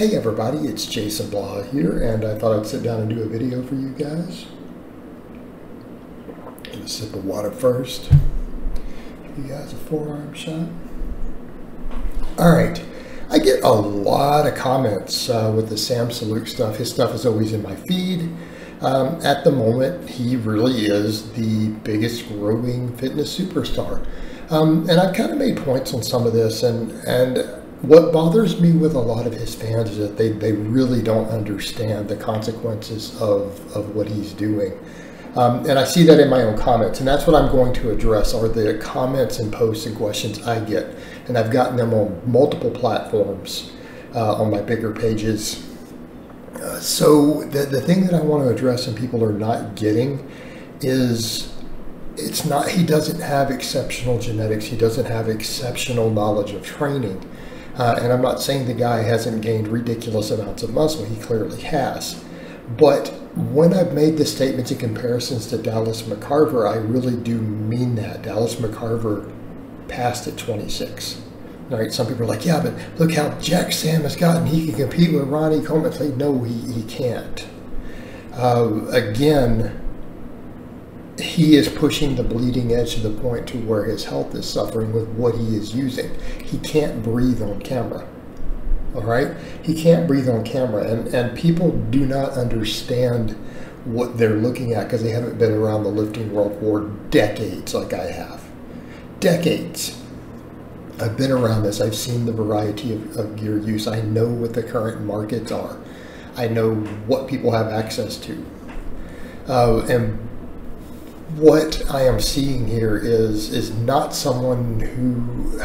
Hey everybody, it's Jason Blaha here, and I thought I'd sit down and do a video for you guys. Get a sip of water first. Give you guys a forearm shot. All right, I get a lot of comments uh, with the Sam Sulek stuff. His stuff is always in my feed. Um, at the moment, he really is the biggest growing fitness superstar. Um, and I've kind of made points on some of this, and, and what bothers me with a lot of his fans is that they, they really don't understand the consequences of, of what he's doing. Um, and I see that in my own comments, and that's what I'm going to address are the comments and posts and questions I get. And I've gotten them on multiple platforms uh, on my bigger pages so the, the thing that I want to address and people are not getting is it's not he doesn't have exceptional genetics he doesn't have exceptional knowledge of training uh, and I'm not saying the guy hasn't gained ridiculous amounts of muscle he clearly has but when I've made the statements and comparisons to Dallas McCarver I really do mean that Dallas McCarver passed at 26 Right? Some people are like, yeah, but look how Jack Sam has gotten. He can compete with Ronnie Coleman. Like, no, he, he can't. Uh, again, he is pushing the bleeding edge to the point to where his health is suffering with what he is using. He can't breathe on camera. All right? He can't breathe on camera. And, and people do not understand what they're looking at because they haven't been around the lifting world for decades like I have. Decades. I've been around this. I've seen the variety of, of gear use. I know what the current markets are. I know what people have access to. Uh, and what I am seeing here is is not someone who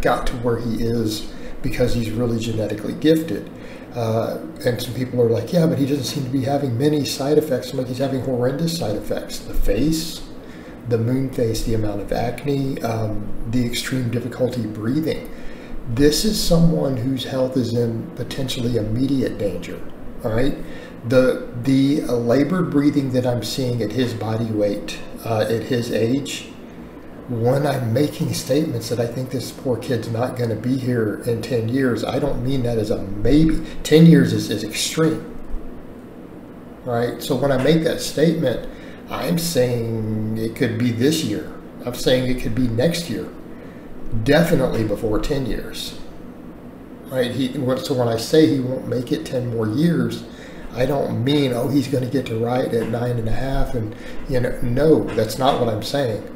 got to where he is because he's really genetically gifted. Uh, and some people are like, yeah, but he doesn't seem to be having many side effects. I'm like, he's having horrendous side effects. The face, the moon face, the amount of acne, um, the extreme difficulty breathing. This is someone whose health is in potentially immediate danger. All right, the the labored breathing that I'm seeing at his body weight, uh, at his age, when I'm making statements that I think this poor kid's not going to be here in 10 years, I don't mean that as a maybe. 10 years is, is extreme. Right? So when I make that statement, I'm saying it could be this year. I'm saying it could be next year. Definitely before 10 years. Right? He, so when I say he won't make it 10 more years, I don't mean, oh, he's going to get to ride at nine and a half. And, you know, no, that's not what I'm saying.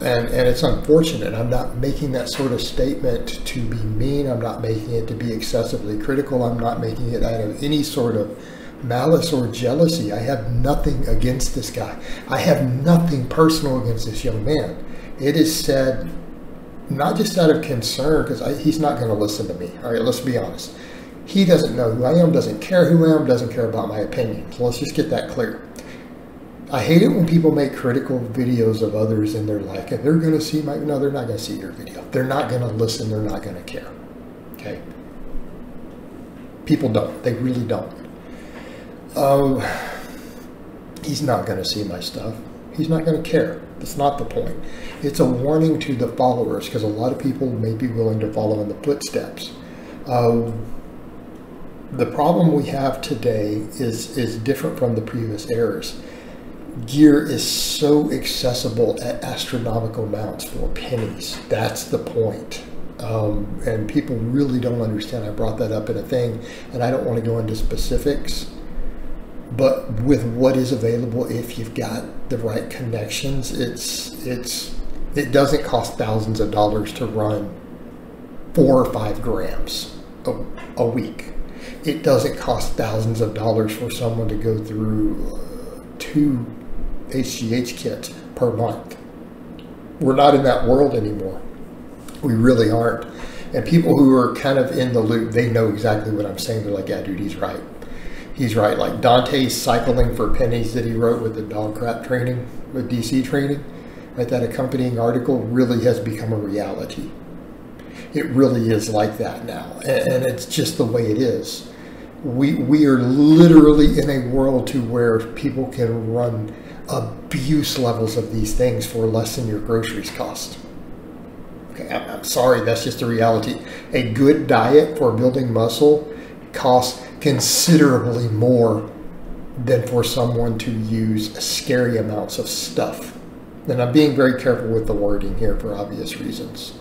And, and it's unfortunate. I'm not making that sort of statement to be mean. I'm not making it to be excessively critical. I'm not making it out of any sort of malice or jealousy. I have nothing against this guy. I have nothing personal against this young man. It is said not just out of concern, because he's not going to listen to me. All right, let's be honest. He doesn't know who I am, doesn't care who I am, doesn't care about my opinion. So let's just get that clear. I hate it when people make critical videos of others and they're like, and they're going to see my, no, they're not going to see your video. They're not going to listen. They're not going to care. Okay. People don't. They really don't. Um, he's not going to see my stuff. He's not going to care. That's not the point. It's a warning to the followers because a lot of people may be willing to follow in the footsteps. Uh, the problem we have today is is different from the previous eras. Gear is so accessible at astronomical amounts for pennies. That's the point. Um, and people really don't understand. I brought that up in a thing, and I don't want to go into specifics but with what is available if you've got the right connections it's it's it doesn't cost thousands of dollars to run four or five grams a, a week. It doesn't cost thousands of dollars for someone to go through uh, two hgh kits per month. We're not in that world anymore. We really aren't. And people who are kind of in the loop they know exactly what i'm saying. They're like yeah dude he's right he's right. Like Dante's cycling for pennies that he wrote with the DoggCrapp training, with DC training, right? That accompanying article really has become a reality. It really is like that now, and it's just the way it is. We we are literally in a world to where people can run abuse levels of these things for less than your groceries cost. Okay, I'm, I'm sorry, that's just the reality. A good diet for building muscle costs considerably more than for someone to use scary amounts of stuff. And I'm being very careful with the wording here for obvious reasons.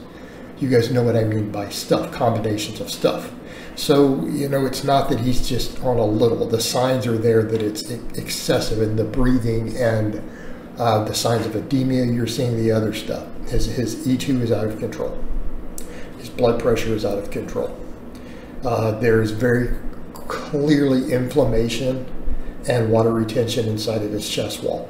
You guys know what I mean by stuff, combinations of stuff. So, you know, it's not that he's just on a little. The signs are there that it's excessive in the breathing and uh, the signs of edema. You're seeing the other stuff. His, his E2 is out of control. His blood pressure is out of control. Uh, there's very clearly inflammation and water retention inside of his chest wall.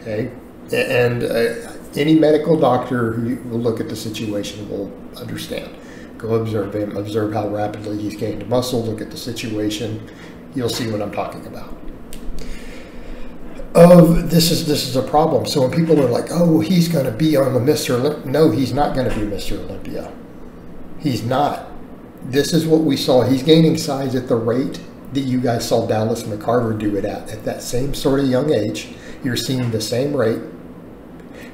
Okay, and uh, any medical doctor who will look at the situation will understand. Go observe him, observe how rapidly he's gained muscle, look at the situation. You'll see what I'm talking about. Oh, this is this is a problem. So when people are like, "Oh, he's going to be on the Mr. Olymp-, no, he's not going to be Mr. Olympia. He's not. This is what we saw. He's gaining size at the rate that you guys saw Dallas McCarver do it at. At that same sort of young age, you're seeing the same rate.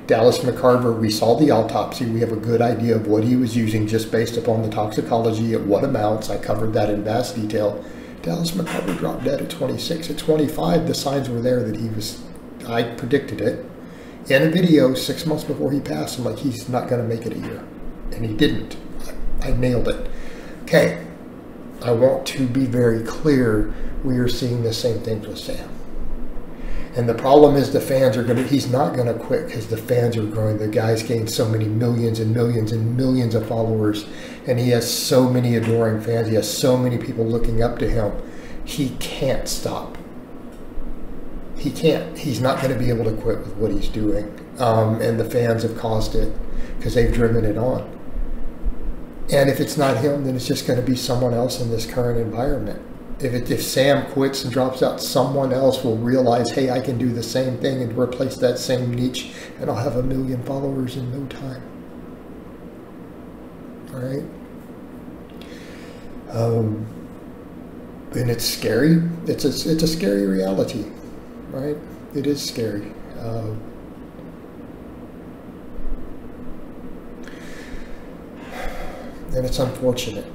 Dallas McCarver, we saw the autopsy. We have a good idea of what he was using just based upon the toxicology at what amounts. I covered that in vast detail. Dallas McCarver dropped dead at 26. At 25, the signs were there that he was, I predicted it. In a video six months before he passed, I'm like, he's not going to make it a year. And he didn't. I, I nailed it. Okay, I want to be very clear. We are seeing the same things with Sam. And the problem is the fans are going to, he's not going to quit because the fans are growing. The guy's gained so many millions and millions and millions of followers. And he has so many adoring fans. He has so many people looking up to him. He can't stop. He can't. He's not going to be able to quit with what he's doing. Um, and the fans have caused it because they've driven it on. And if it's not him, then it's just going to be someone else in this current environment if, it, if Sam quits and drops out, someone else will realize, hey, I can do the same thing and replace that same niche, and I'll have a million followers in no time. All right. Um, and it's scary. It's a, it's a scary reality, right? It is scary. Uh, and it's unfortunate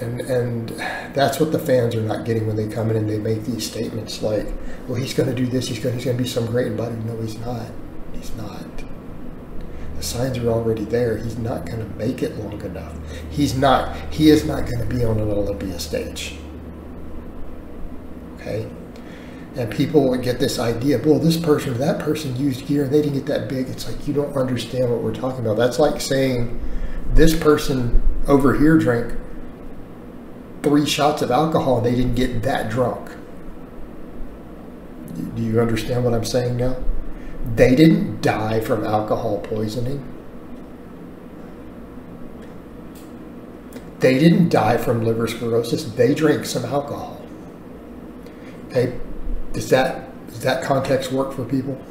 and and that's what the fans are not getting when they come in and they make these statements like, "Well, he's going to do this. He's going. He's going to be some great body." No, he's not. He's not. The signs are already there. He's not going to make it long enough. He's not. He is not going to be on an Olympia stage. Okay. And people would get this idea, well, this person or that person used gear and they didn't get that big. It's like you don't understand what we're talking about. That's like saying this person over here drank three shots of alcohol, they didn't get that drunk. Do you understand what I'm saying now? They didn't die from alcohol poisoning. They didn't die from liver cirrhosis. They drank some alcohol. Okay, does that does that context work for people?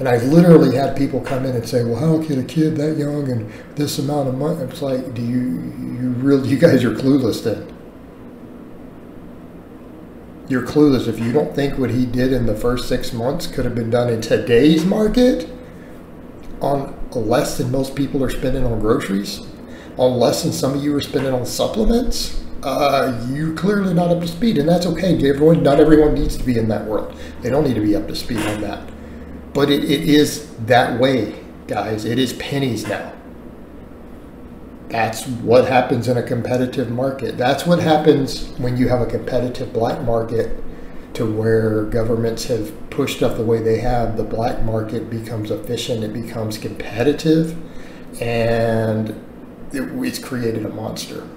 And I literally had people come in and say, "Well, how can a kid that young and this amount of money?" It's like, do you you really you guys are clueless then? You're clueless if you don't think what he did in the first six months could have been done in today's market on less than most people are spending on groceries, on less than some of you are spending on supplements. Uh, you're clearly not up to speed, and that's okay. Everyone, not everyone needs to be in that world. They don't need to be up to speed on that. But it, it is that way, guys. It is pennies now. That's what happens in a competitive market. That's what happens when you have a competitive black market to where governments have pushed stuff the way they have. The black market becomes efficient, it becomes competitive, and it, it's created a monster.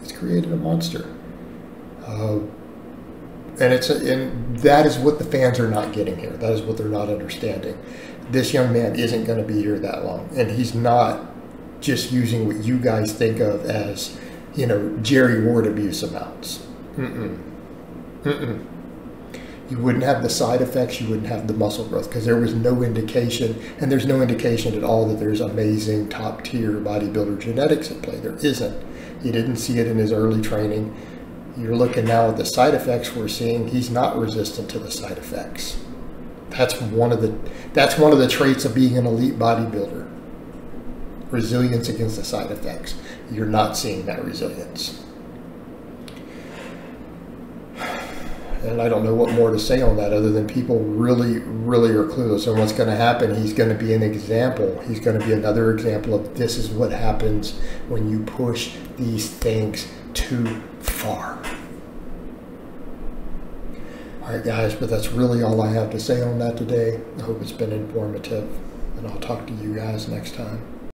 It's created a monster. Uh, and it's a, and that is what the fans are not getting here. That is what they're not understanding. This young man isn't going to be here that long, and he's not just using what you guys think of as, you know, Jerry Ward abuse amounts. Mm-mm. Mm-mm. You wouldn't have the side effects. You wouldn't have the muscle growth because there was no indication, and there's no indication at all that there's amazing top tier bodybuilder genetics at play. There isn't. You didn't see it in his early training you're looking now at the side effects we're seeing, he's not resistant to the side effects. That's one of the that's one of the traits of being an elite bodybuilder. resilience against the side effects. You're not seeing that resilience. And I don't know what more to say on that other than people really, really are clueless on what's going to happen. He's going to be an example. He's going to be another example of this is what happens when you push these things too far. All right, guys, but that's really all I have to say on that today. I hope it's been informative, and I'll talk to you guys next time.